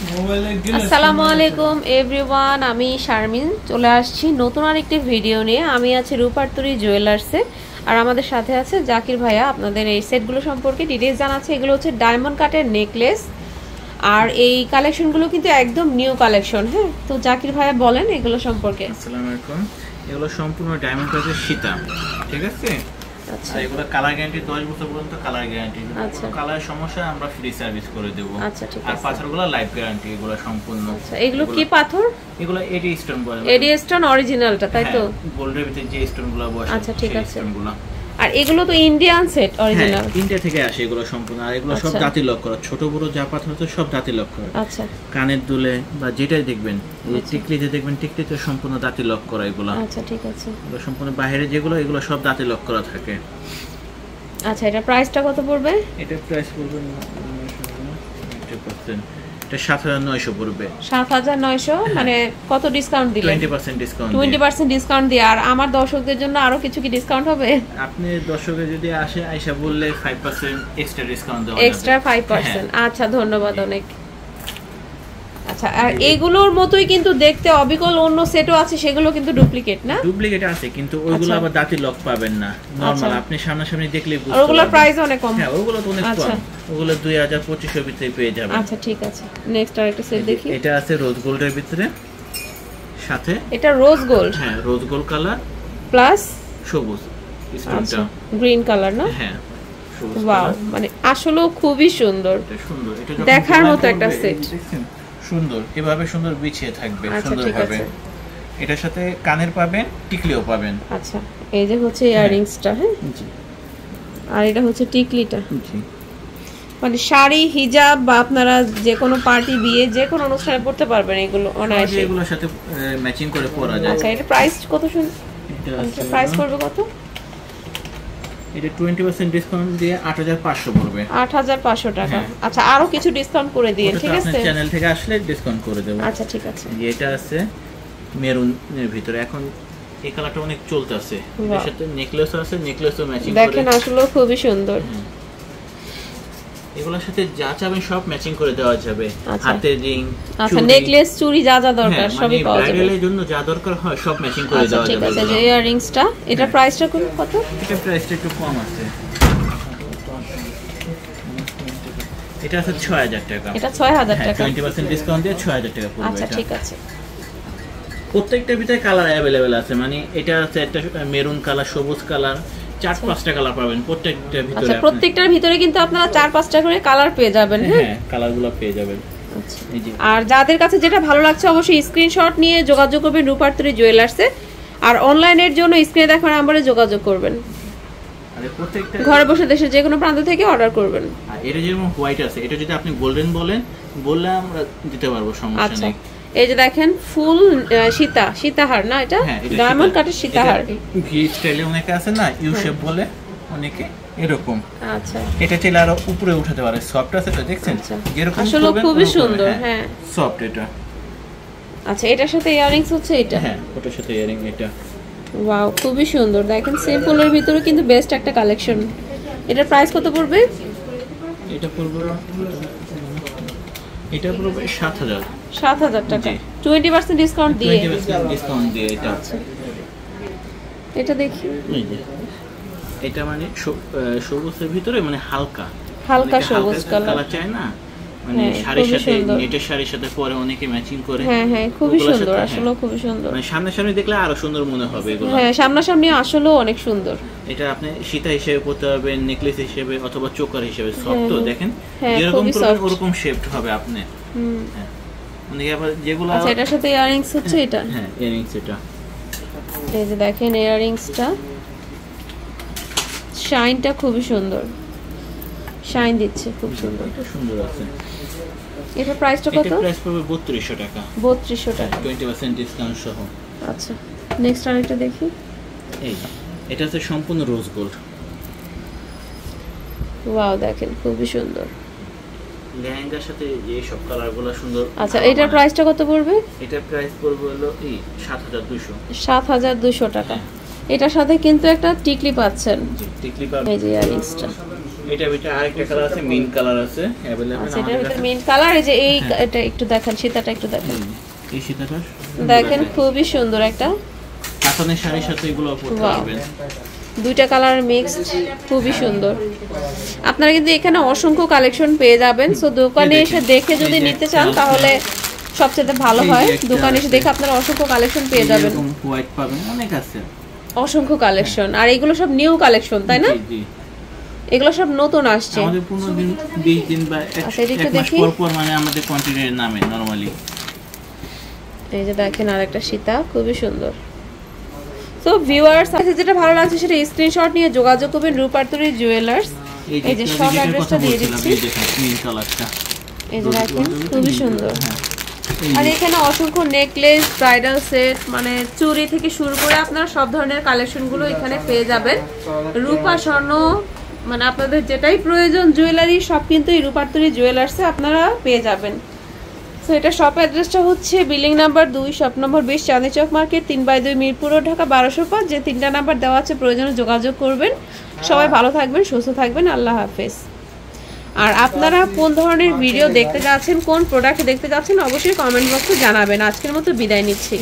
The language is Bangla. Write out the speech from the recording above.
আসসালামু আলাইকুম এভরিওয়ান আমি শারমিন। চলে আসছি নতুন আরেকটি ভিডিও নিয়ে। আমি আছি রূপারতুরি জুয়েলার্সে আর আমাদের সাথে আছে জাকির ভাইয়া। আপনাদের এই সেটগুলো সম্পর্কে ডিটেলস জানাচ্ছে। এগুলো হচ্ছে ডায়মন্ড কাটের নেকলেস আর এই কালেকশনগুলো কিন্তু একদম নিউ কালেকশন হ্যাঁ? তো জাকির ভাইয়া বলেন এগুলো সম্পর্কে। আসসালামু আলাইকুম। এগুলো সম্পূর্ণ ডায়মন্ড কাজের সীতা। ঠিক আছে? আচ্ছা এগুলো কালার গ্যারান্টি দশ বছর পর্যন্ত কালার গ্যারান্টি আচ্ছা। কালার সমস্যা আমরা ফ্রি সার্ভিস করে দেবো আচ্ছা, ঠিক আর আছে। পাথরগুলো লাইফ গ্যারান্টি এগুলো সম্পূর্ণ আচ্ছা এগুলো কি পাথর এগুলো এডি স্টোন বলে এডি স্টোন অরিজিনালটা তাই তো গোল্ডের ভিতরে যে স্টোনগুলো বসে আচ্ছা, ঠিক আছে। স্টোনগুলো গুলো। আর এগুলো তো ইন্ডিয়ান সেট অরিজিনাল ইন্ডিয়া থেকে আসে এগুলো সম্পূর্ণ। আর এগুলো সব আচ্ছা। দাঁতি লক করা ছোট বড় যা পাথর তো সব দাঁতি লক করা আচ্ছা। কানের দুলে বা যেটাই দেখবেন এই টিকলিতে দেখবেন টিকলিতে সম্পূর্ণ দাঁতি লক করা এগুলো। আচ্ছা ঠিক আছে। এগুলো সম্পূর্ণ বাইরে যেগুলো এগুলো সব দাঁতে লক করা থাকে। আচ্ছা এটা প্রাইসটা কত পড়বে? এটা প্রাইস পড়বে এটা সাত হাজার নয়শো পড়বে। সাত হাজার নয়শো মানে কত ডিসকাউন্ট দিলেন? Twenty percent discount twenty percent discount দিয়ে আর আমার দর্শকদের জন্য আরও কিছু কি ডিসকাউন্ট হবে? আপনি দর্শকে যদি আসে বললে 5% এক্সট্রা ডিসকাউন্ট দেওয়া এক্সট্রা 5% আচ্ছা ধন্যবাদ অনেক। আচ্ছা আর এগুলোর মতোই কিন্তু দেখতে অবিকল অন্য সেটও আছে সেগুলো কিন্তু ডুপ্লিকেট না? ডুপ্লিকেট আছে কিন্তু ওইগুলো আচ্ছা। আবার দাঁতে লক পাবেন না নরমাল আচ্ছা। আপনি সামনাসামনি দেখলে বুঝতে ওগুলোর প্রাইস অনেক কম। হ্যাঁ ওগুলো তো অনেক আচ্ছা। কম ওগুলো দুই হাজার পঁচিশের ভিতরে পেয়ে যাবেন। আচ্ছা ঠিক আছে। নেক্সট আরেকটা সেট দেখি। এটা আছে রোজ গোল্ডের ভিতরে। সাথে এটা রোজ গোল্ড হ্যাঁ রোজ গোল্ড কালার প্লাস সবুজ আচ্ছা স্টোনটা গ্রিন কালার না? হ্যাঁ ওয়াও মানে আসলেও খুবই সুন্দর। এটা সুন্দর। এটা দেখার মতো একটা। দেখছেন? সুন্দর এভাবে সুন্দর বিছিয়ে থাকবে আচ্ছা, সুন্দর ঠিক ভাবে আছে। এটার সাথে কানের পাবেন টিকলিও পাবেন। আচ্ছা এই যে হচ্ছে ইয়াররিংসটা হ্যাঁ? জি। আর এটা হচ্ছে টিকলিটা। মানে শাড়ি হিজাব বা আপনারা যে কোনো পার্টি বিয়ে যে কোনো অনুষ্ঠানে পড়তে পারবেন এগুলো অনায়াসে এগুলোর সাথে ম্যাচিং করে পরা যায়। আচ্ছা এটা প্রাইস কত শুন এটা প্রাইস পড়বে কত? এটা টোয়েন্টি পার্সেন্ট ডিসকাউন্ট দিয়ে আট হাজার পাঁচশো পড়বে। আট হাজার পাঁচশো টাকা। হ্যাঁ। আচ্ছা আরও কিছু ডিসকাউন্ট করে দিয়ে ঠিক আছে? আপনার চ্যানেল থেকে আসলে ডিসকাউন্ট করে দেব। আচ্ছা ঠিক আছে। এটা আছে মেরুনের ভিতরে। এখন এই কালারটা অনেক চলতেছে এর। সাথে নেকলেসও আছে নেকলেসও ম্যাচিং করে দেখেন আসলে খুবই সুন্দর। এগুলোর সাথে যা চাবেন সব ম্যাচিং করে দেওয়া যাবে। আচ্ছা। হাতের রিং আচ্ছা নেকলেস চুড়ি যা যা দরকার হ্যাঁ, সবই মানে পাওয়া যাবে। ব্রাইডালের জন্য যা দরকার হয় সব ম্যাচিং করে আচ্ছা দেওয়া ঠিক আছে যে। ইয়াররিংসটা এটার প্রাইসটা কত? এটা প্রাইসটা একটু কম আছে। এটা আছে ছয় হাজার টাকা। এটা ছয় হাজার হ্যাঁ টাকা। টোয়েন্টি পার্সেন্ট ডিসকাউন্ট দিয়ে ছয় হাজার টাকা পড়বে আচ্ছা ঠিক আছে। প্রত্যেকটার ভিতরে কালার অ্যাভেলেবেল আছে। মানে এটা আছে একটা মেরুন কালার সবুজ কালার চার পাঁচটা কালার পাবেন প্রত্যেকটার ভিতরে আচ্ছা প্রত্যেকটার ভিতরে কিন্তু আপনারা চার পাঁচটা করে কালার পেয়ে যাবেন হ্যাঁ? হ্যাঁ কালারগুলো পেয়ে যাবেন। আচ্ছা। আর যাদের কাছে যেটা ভালো লাগছে অবশ্যই স্ক্রিনশট নিয়ে যোগাযোগ করবেন রূপার্তরি জুয়েলার্সে আর অনলাইনের জন্য স্ক্রিনে দেখা নাম্বারে যোগাযোগ করবেন। প্রত্যেকটা ঘরে বসে দেশের যে কোনো প্রান্ত থেকে অর্ডার করবেন। এটা যেমন হোয়াইট আছে এটা যদি আপনি গোল্ডেন বলেন বললে আমরা দিতে পারব সমস্যা আচ্ছা। নেই। এই যে দেখেন ফুল সীতা সীতাহার না এটা? হ্যাঁ ডায়মন্ড সীতা- কাঠের সীতাহার। ভি স্টাইলে অনেকে আছে না ইউ শেপ বলে অনেকে এরকম। আচ্ছা। এটা চাইলে আরও উপরে উঠাতে পারে সফট আছে তো দেখছেন? আচ্ছা। যেরকম আসলে খুবই সুন্দর, হ্যাঁ। সফট এটা। আচ্ছা এটার সাথে ইয়াররিংস হচ্ছে এটা? হ্যাঁ ওটার সাথে ইয়ারিং এটা। ওয়াও খুবই সুন্দর। দেখেন সিম্পলের ভিতরে কিন্তু বেস্ট একটা কালেকশন এটার প্রাইস কত পড়বে? এটা পড়বে এটা পড়বে সাত হাজার। সাত হাজার টাকা। জি। টোয়েন্টি পার্সেন্ট ডিসকাউন্ট দিয়ে। ডিসকাউন্ট দিয়ে এটা আছে। এটা দেখি। এই যে এটা মানে সবুজের ভিতরে মানে হালকা। হালকা সবুজ কালার। চায় না? মানে হ্যাঁ, শাড়ির সাথে। নেটের শাড়ির সাথে পরে অনেকে ম্যাচিং করে। হ্যাঁ হ্যাঁ খুবই সুন্দর আসলে খুবই সুন্দর। মানে সামনে সামনে দেখলে আরও সুন্দর মনে হবে এগুলো। হ্যাঁ সামনাসামনি আসলেও অনেক সুন্দর। এটা আপনি সীতা হিসেবে পড়তে পারবেন নেকলেস হিসেবে অথবা চোকার হিসেবে সফট তো হ্যাঁ, দেখেন। হ্যাঁ, যেরকম করবেন ওরকম শেপড হবে আপনি। হুম। হ্যাঁ। আবার যেগুলো আচ্ছা এটার সাথে ইয়াররিংস হচ্ছে এটা? হ্যাঁ ইয়ারিংস এটা। এই যে দেখেন ইয়াররিংসটা শাইনটা খুবই সুন্দর। শাইন দিচ্ছে খুব সুন্দর সুন্দর আছে। এটার প্রাইসটা কত? এটা প্রাইস পড়বে বত্রিশশো টাকা। বত্রিশশো টাকা। টোয়েন্টি পার্সেন্ট ডিসকাউন্ট সহ। আচ্ছা নেক্সট আরেকটা দেখি। এই এটা হচ্ছে সম্পূর্ণ রোজ গোল্ড ওয়াও দেখেন খুবই সুন্দর। লেহেঙ্গার সাথে যে সব কালারগুলো সুন্দর। আচ্ছা এটার প্রাইসটা কত পড়বে? এটার প্রাইস পড়বে হলো এই সাত হাজার দুশো সাত হাজার দুশো টাকা। এটার সাথে কিন্তু একটা টিকলি পাচ্ছেন। টিকলি পার এই যে ইয়াররিংসটা এটা ভিতরে আরেকটা কালার আছে মিন কালার আছে অ্যাভেলেবল আচ্ছা এটার ভিতরে মেইন কালার এই যে এই। এটা একটু দেখান সীতাটা একটু দেখান। এই দেখেন খুবই সুন্দর একটা। কাতানের শাড়ির সাথে এগুলো পরতে পারবেন। দুইটা কালার মিক্সড খুবই সুন্দর। আপনারা কিন্তু এখানে অসংখ্য কালেকশন পেয়ে যাবেন। সো দোকানে এসে দেখে যদি নিতে চান তাহলে সবচেয়ে ভালো হয়। দোকানে এসে দেখে আপনারা অসংখ্য কালেকশন পেয়ে যাবেন। হোয়াইট পাবেন অনেক আছে। অসংখ্য কালেকশন আর এগুলো সব নিউ কালেকশন তাই না। এগুলো সব নতুন আসছে। আমাদের পনেরো দিন বিশ দিন বা এক আচ্ছা, মাস। পর পর মানে আমাদের কন্টিনিউর নামে নরমালি এই যে দেখেন আরেকটা সীতা খুবই সুন্দর। তো ভিউয়ার্স আছে যেটা ভালো লাগছে সেটা স্ক্রিনশট নিয়ে যোগাযোগ করবেন রূপার্তরি জুয়েলার্স এই যে শপ অ্যাড্রেসটা দিয়ে দিচ্ছি। এই যে দেখেন খুবই সুন্দর। হ্যাঁ। আর এখানে অসংখ্য নেকলেস ব্রাইডাল সেট মানে চুড়ি থেকে শুরু করে আপনারা সব ধরনের কালেকশনগুলো এখানে পেয়ে যাবেন। রূপা স্বর্ণ মানে আপনাদের যেটাই প্রয়োজন জুয়েলারি সব কিন্তু এই রূপার্তরি জুয়েলার্সে আপনারা পেয়ে যাবেন। তো এটা শপ অ্যাড্রেসটা হচ্ছে বিল্ডিং নাম্বার দুই শপ নম্বর বিশ, চাঁদনি চক মার্কেট তিন বাই দুই মিরপুর ঢাকা বারোশো পাঁচ। যে তিনটা নাম্বার দেওয়া আছে, প্রয়োজনে যোগাযোগ করবেন। সবাই ভালো থাকবেন, সুস্থ থাকবেন। আল্লাহ হাফেজ। আর আপনারা কোন ধরনের ভিডিও দেখতে যাচ্ছেন, কোন প্রোডাক্ট দেখতে যাচ্ছেন, অবশ্যই কমেন্ট বক্সে জানাবেন। আজকের মতো বিদায় নিচ্ছি।